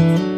Bye.